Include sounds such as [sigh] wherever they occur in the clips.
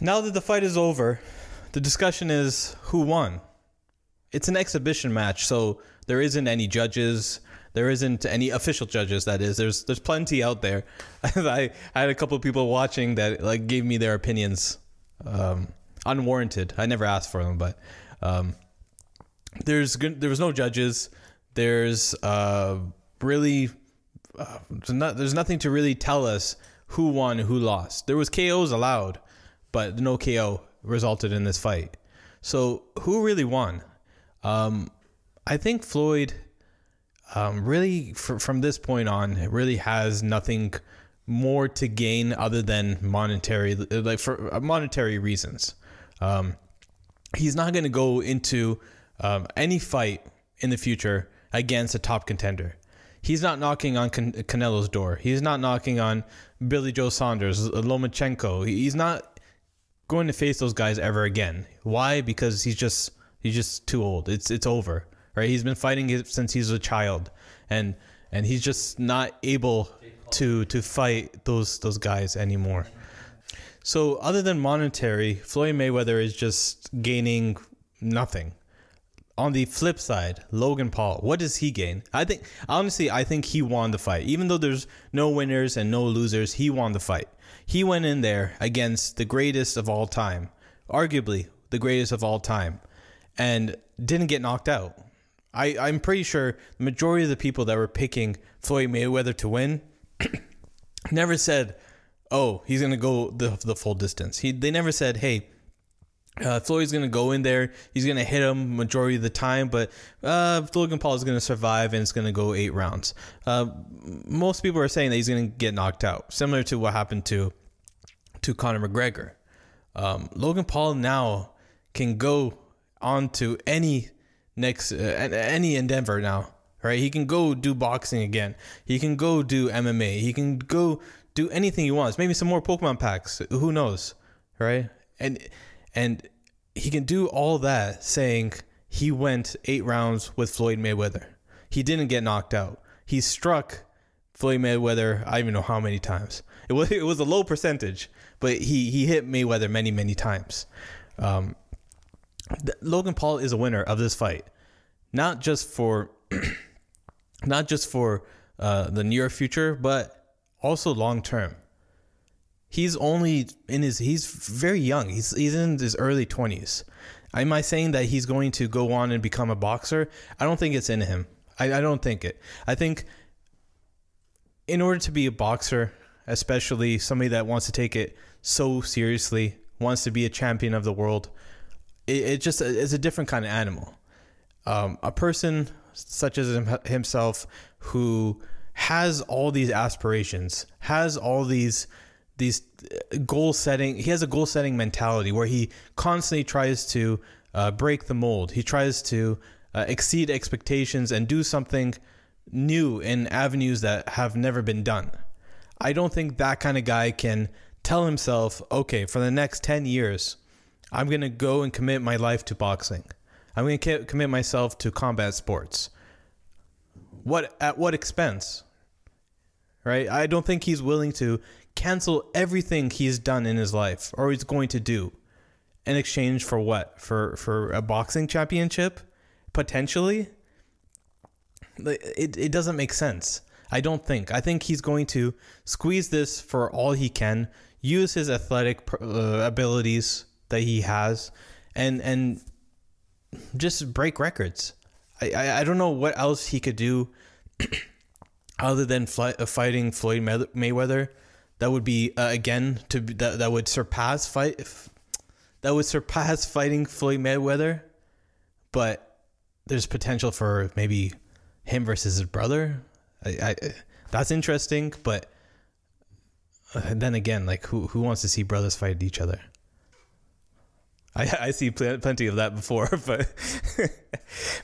now that the fight is over, the discussion is who won. It's an exhibition match, so there isn't any judges. There isn't any official judges. That is, there's there's plenty out there. [laughs] I, I had a couple people watching that like gave me their opinions, um, unwarranted. I never asked for them, but um, there's there was no judges. There's uh, really uh, there's, not, there's nothing to really tell us who won, who lost. There was KOs allowed, but no KO resulted in this fight. So who really won? Um, I think Floyd um, really, fr- from this point on, really has nothing more to gain other than monetary, like for uh, monetary reasons. Um, he's not going to go into um, any fight in the future against a top contender. He's not knocking on Can- Canelo's door. He's not knocking on Billy Joe Saunders, Lomachenko. He's not going to face those guys ever again. Why? Because he's just he's just too old. It's it's over. Right? He's been fighting it since he's a child, and and he's just not able to to fight those those guys anymore. So other than monetary, Floyd Mayweather is just gaining nothing. On the flip side, Logan Paul, what does he gain? I think honestly, I think he won the fight. Even though there's no winners and no losers, he won the fight. He went in there against the greatest of all time, arguably the greatest of all time, and didn't get knocked out. I, I'm pretty sure the majority of the people that were picking Floyd Mayweather to win [clears throat] never said, "Oh, he's gonna go the the full distance." He they never said, "Hey, uh, Floyd's gonna go in there. He's gonna hit him majority of the time, but uh, Logan Paul is gonna survive and it's gonna go eight rounds." Uh, most people are saying that he's gonna get knocked out, similar to what happened to to Conor McGregor. Um, Logan Paul now can go on to any next uh, any endeavor now, right? He can go do boxing again. He can go do MMA. He can go do anything he wants. Maybe some more Pokemon packs. Who knows, right? And and he can do all that saying he went eight rounds with Floyd Mayweather. He didn't get knocked out. He struck Floyd Mayweather. I don't even know how many times. It was [laughs] it was a low percentage, but he he hit Mayweather many many times. Um, th- Logan Paul is a winner of this fight, not just for [clears throat] not just for uh, the near future, but also long term. He's only in his he's very young. He's he's in his early twenties. Am I saying that he's going to go on and become a boxer? I don't think it's in him. I, I don't think it. I think in order to be a boxer, especially somebody that wants to take it so seriously, wants to be a champion of the world, it, it just is a different kind of animal. Um, a person such as himself who has all these aspirations, has all these these goal setting. He has a goal setting mentality where he constantly tries to uh, break the mold. He tries to uh, exceed expectations and do something new in avenues that have never been done. I don't think that kind of guy can tell himself, okay, for the next 10 years, I'm going to go and commit my life to boxing. I'm going to commit myself to combat sports. What at what expense? Right? I don't think he's willing to cancel everything he's done in his life or he's going to do in exchange for what? For for a boxing championship potentially? It it doesn't make sense. I don't think. I think he's going to squeeze this for all he can, use his athletic uh, abilities that he has and and just break records. I, I, I don't know what else he could do [clears throat] other than uh, fighting Floyd Mayweather. That would be uh, again to that that would surpass fight that would surpass fighting Floyd Mayweather, but there's potential for maybe him versus his brother. I, I that's interesting, but uh, then again, like who who wants to see brothers fight each other? I, [laughs] I see pl- plenty of that before, [laughs] but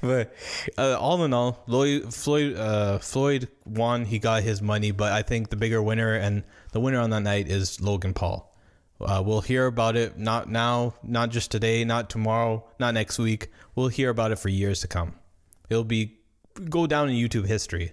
but uh, all in all, Lloyd, Floyd uh, Floyd won. He got his money, but I think the bigger winner and the winner on that night is Logan Paul. Uh, we'll hear about it not now, not just today, not tomorrow, not next week. We'll hear about it for years to come. It'll be go down in YouTube history.